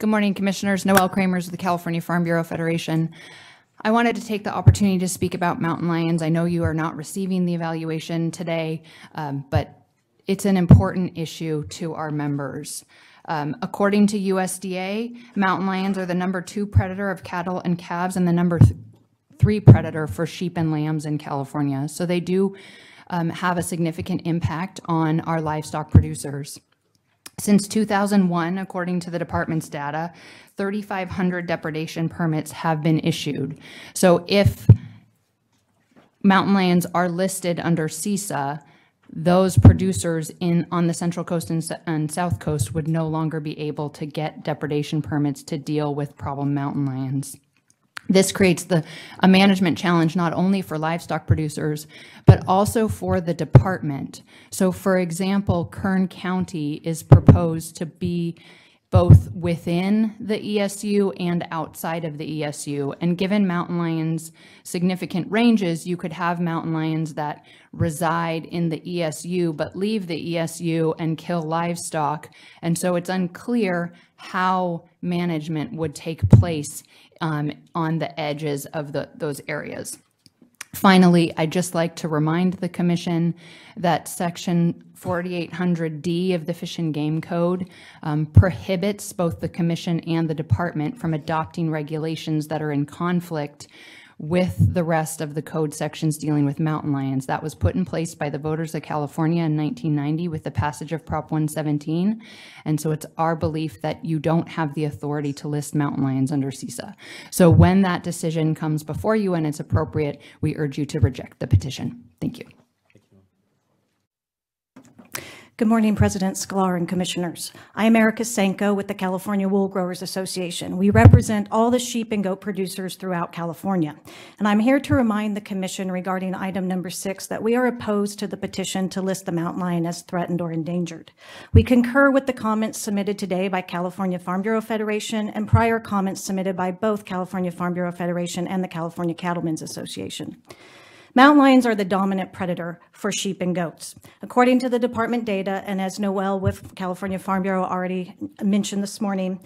Good morning, Commissioners. Noelle Cremers with the California Farm Bureau Federation. I wanted to take the opportunity to speak about mountain lions. I know you are not receiving the evaluation today, um, but it's an important issue to our members. Um, according to USDA, mountain lions are the number two predator of cattle and calves and the number th three predator for sheep and lambs in California. So they do um, have a significant impact on our livestock producers. Since 2001, according to the department's data, 3,500 depredation permits have been issued. So if mountain lions are listed under CESA, those producers in on the central coast and, and, south coast would no longer be able to get depredation permits to deal with problem mountain lions. This creates the, a management challenge not only for livestock producers, but also for the department. So for example, Kern County is proposed to be both within the ESU and outside of the ESU. And given mountain lions' significant ranges, you could have mountain lions that reside in the ESU but leave the ESU and kill livestock. And so it's unclear how management would take place um, on the edges of the, those areas. Finally, I'd just like to remind the Commission that Section 4800D of the Fish and Game Code um, prohibits both the Commission and the Department from adopting regulations that are in conflict with the rest of the code sections dealing with mountain lions. That was put in place by the voters of California in 1990 with the passage of Prop 117. And so it's our belief that you don't have the authority to list mountain lions under CESA. So when that decision comes before you and it's appropriate, we urge you to reject the petition. Thank you. Good morning, President Sklar and Commissioners. I am Erica Sanko with the California Wool Growers Association. We represent all the sheep and goat producers throughout California. And I'm here to remind the Commission regarding item number six that we are opposed to the petition to list the mountain lion as threatened or endangered. We concur with the comments submitted today by California Farm Bureau Federation and prior comments submitted by both California Farm Bureau Federation and the California Cattlemen's Association. Mountain lions are the dominant predator for sheep and goats. According to the department data, and as Noelle with California Farm Bureau already mentioned this morning,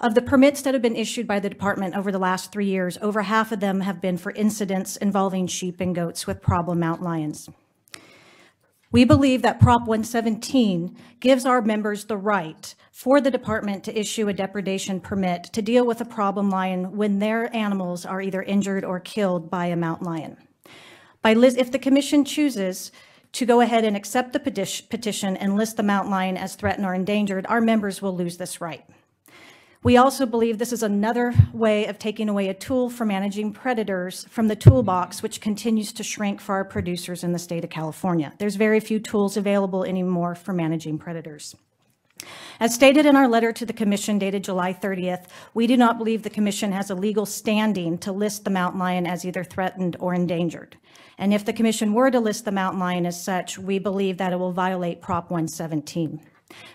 of the permits that have been issued by the department over the last three years, over half of them have been for incidents involving sheep and goats with problem mountain lions. We believe that Prop 117 gives our members the right for the department to issue a depredation permit to deal with a problem lion when their animals are either injured or killed by a mountain lion. By if the commission chooses to go ahead and accept the petition and list the mountain lion as threatened or endangered, our members will lose this right. We also believe this is another way of taking away a tool for managing predators from the toolbox, which continues to shrink for our producers in the state of California. There's very few tools available anymore for managing predators. As stated in our letter to the Commission dated July 30th, we do not believe the Commission has a legal standing to list the mountain lion as either threatened or endangered. And if the Commission were to list the mountain lion as such, we believe that it will violate Prop 117.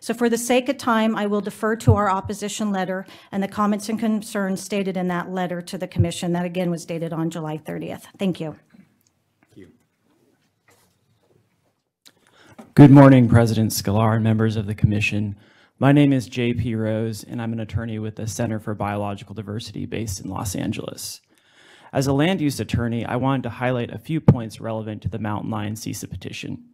So for the sake of time, I will defer to our opposition letter and the comments and concerns stated in that letter to the Commission. That again was dated on July 30th. Thank you. Good morning, President Sklar and members of the Commission. My name is J.P. Rose, and I'm an attorney with the Center for Biological Diversity based in Los Angeles. As a land use attorney, I wanted to highlight a few points relevant to the Mountain Lion CESA petition.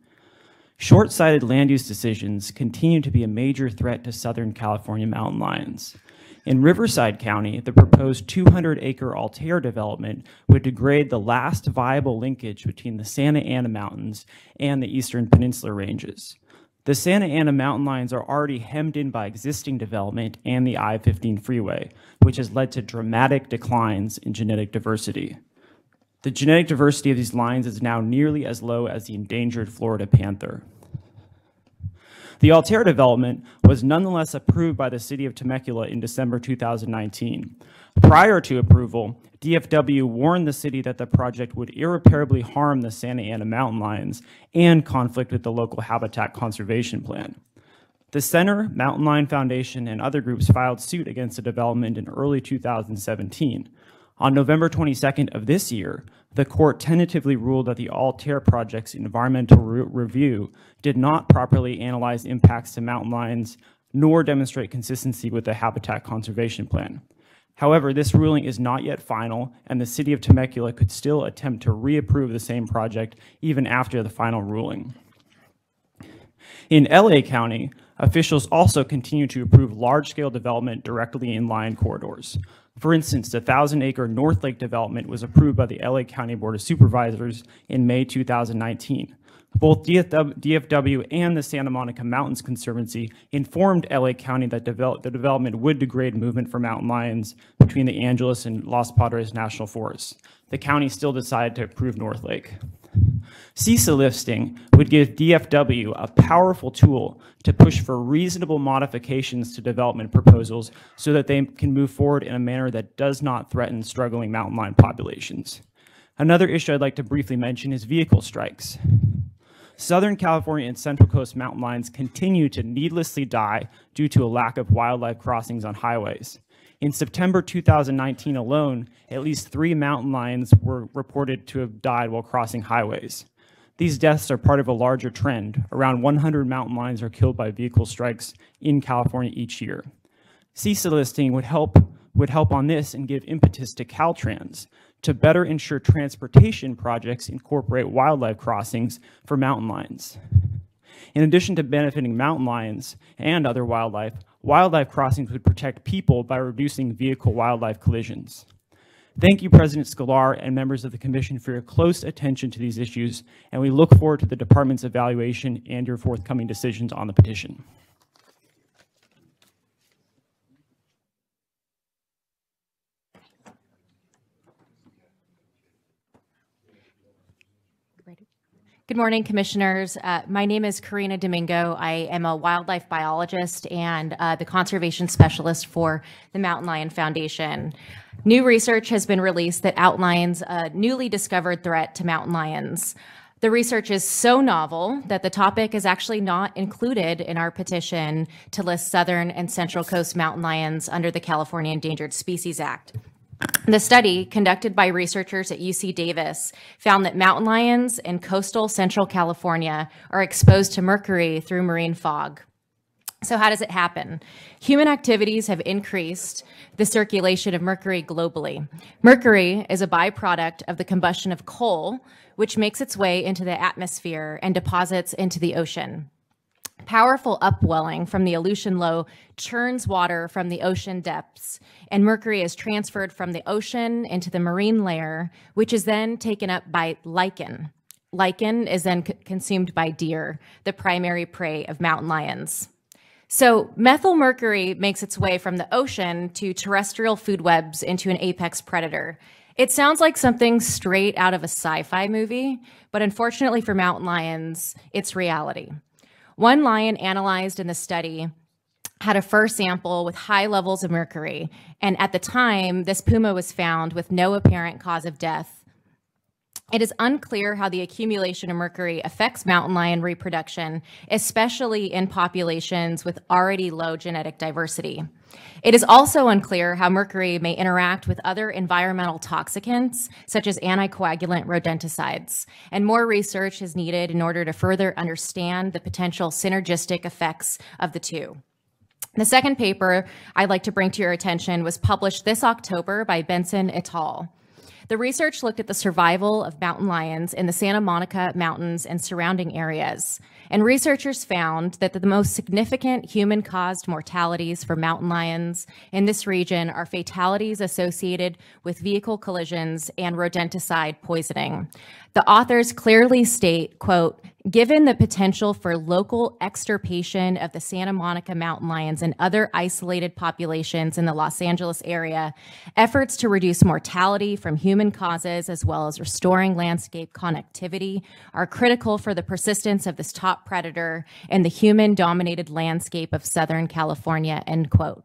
Short-sighted land use decisions continue to be a major threat to Southern California mountain lions. In Riverside County, the proposed 200-acre Altair development would degrade the last viable linkage between the Santa Ana Mountains and the Eastern Peninsula Ranges. The Santa Ana mountain lions are already hemmed in by existing development and the I-15 freeway, which has led to dramatic declines in genetic diversity. The genetic diversity of these lines is now nearly as low as the endangered Florida panther. The Altair development was nonetheless approved by the city of Temecula in December 2019. Prior to approval, DFW warned the city that the project would irreparably harm the Santa Ana mountain lions and conflict with the local habitat conservation plan. The Center, Mountain Lion Foundation, and other groups filed suit against the development in early 2017. On November 22nd of this year, the court tentatively ruled that the Altair project's environmental re review did not properly analyze impacts to mountain lions, nor demonstrate consistency with the Habitat Conservation Plan. However, this ruling is not yet final, and the City of Temecula could still attempt to reapprove the same project even after the final ruling. In LA County, officials also continue to approve large-scale development directly in line corridors. For instance, the 1,000-acre North Lake development was approved by the LA County Board of Supervisors in May 2019. Both DFW, DFW and the Santa Monica Mountains Conservancy informed LA County that develop, the development would degrade movement for mountain lions between the Angeles and Los Padres National Forests. The county still decided to approve North Lake. CESA listing would give DFW a powerful tool to push for reasonable modifications to development proposals so that they can move forward in a manner that does not threaten struggling mountain lion populations. Another issue I'd like to briefly mention is vehicle strikes. Southern California and Central Coast mountain lions continue to needlessly die due to a lack of wildlife crossings on highways. In September 2019 alone, at least three mountain lions were reported to have died while crossing highways. These deaths are part of a larger trend. Around 100 mountain lions are killed by vehicle strikes in California each year. CESA listing would help, would help on this and give impetus to Caltrans to better ensure transportation projects incorporate wildlife crossings for mountain lions. In addition to benefiting mountain lions and other wildlife, wildlife crossings would protect people by reducing vehicle wildlife collisions. Thank you, President Sklar and members of the Commission for your close attention to these issues, and we look forward to the Department's evaluation and your forthcoming decisions on the petition. Good morning, commissioners. Uh, my name is Karina Domingo. I am a wildlife biologist and uh, the conservation specialist for the Mountain Lion Foundation. New research has been released that outlines a newly discovered threat to mountain lions. The research is so novel that the topic is actually not included in our petition to list southern and central coast mountain lions under the California Endangered Species Act. The study, conducted by researchers at UC Davis, found that mountain lions in coastal central California are exposed to mercury through marine fog. So, how does it happen? Human activities have increased the circulation of mercury globally. Mercury is a byproduct of the combustion of coal, which makes its way into the atmosphere and deposits into the ocean. Powerful upwelling from the Aleutian Low churns water from the ocean depths, and mercury is transferred from the ocean into the marine layer, which is then taken up by lichen. Lichen is then consumed by deer, the primary prey of mountain lions. So, methyl mercury makes its way from the ocean to terrestrial food webs into an apex predator. It sounds like something straight out of a sci fi movie, but unfortunately for mountain lions, it's reality. One lion analyzed in the study had a fur sample with high levels of mercury. And at the time, this puma was found with no apparent cause of death. It is unclear how the accumulation of mercury affects mountain lion reproduction, especially in populations with already low genetic diversity. It is also unclear how mercury may interact with other environmental toxicants, such as anticoagulant rodenticides, and more research is needed in order to further understand the potential synergistic effects of the two. The second paper I'd like to bring to your attention was published this October by Benson et al. The research looked at the survival of mountain lions in the Santa Monica Mountains and surrounding areas. And researchers found that the most significant human caused mortalities for mountain lions in this region are fatalities associated with vehicle collisions and rodenticide poisoning. The authors clearly state, quote, given the potential for local extirpation of the Santa Monica mountain lions and other isolated populations in the Los Angeles area, efforts to reduce mortality from human causes as well as restoring landscape connectivity are critical for the persistence of this top predator in the human dominated landscape of Southern California, end quote.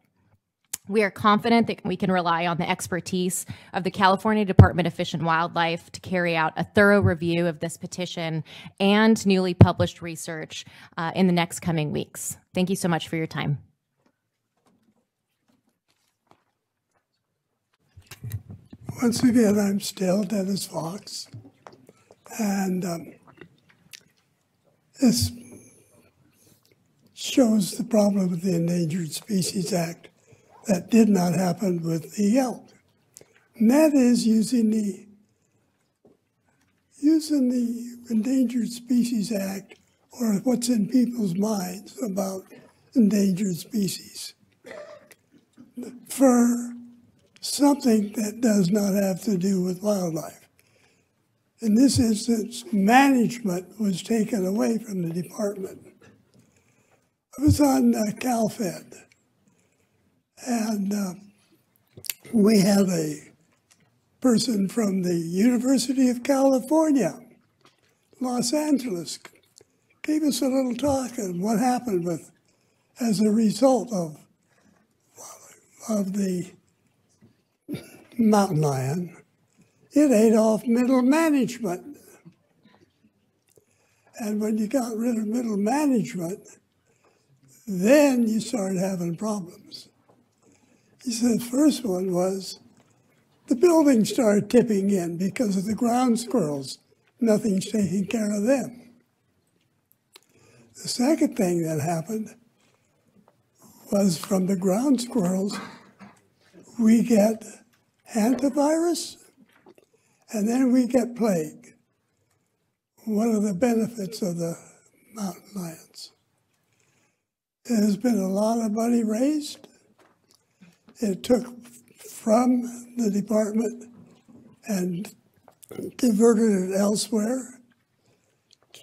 We are confident that we can rely on the expertise of the California Department of Fish and Wildlife to carry out a thorough review of this petition and newly published research uh, in the next coming weeks. Thank you so much for your time. Once again, I'm still Dennis Fox. And um, this shows the problem with the Endangered Species Act that did not happen with the elk. And that is using the using the Endangered Species Act or what's in people's minds about endangered species for something that does not have to do with wildlife. In this instance, management was taken away from the department. I was on uh, CalFed, and uh, we had a person from the University of California, Los Angeles, gave us a little talk on what happened with as a result of of the mountain lion. It ate off middle management. And when you got rid of middle management, then you started having problems. He said first one was the building started tipping in because of the ground squirrels. Nothing's taking care of them. The second thing that happened was from the ground squirrels, we get hantavirus and then we get plague. One of the benefits of the mountain lions. There has been a lot of money raised. It took from the department and diverted it elsewhere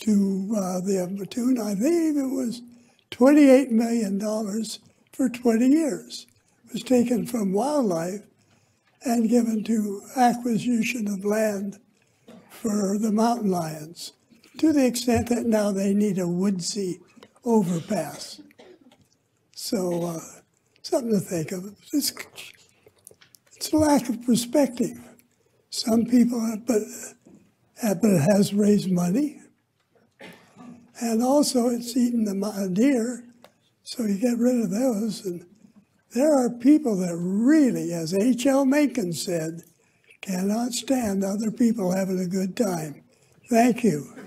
to uh, the tune, I think it was $28 million for 20 years. It was taken from wildlife and given to acquisition of land for the mountain lions to the extent that now they need a woodsy overpass. So, uh, something to think of. It's, it's a lack of perspective. Some people, have, but, but it has raised money. And also, it's eaten the deer, so you get rid of those. And there are people that really, as H.L. Mencken said, cannot stand other people having a good time. Thank you.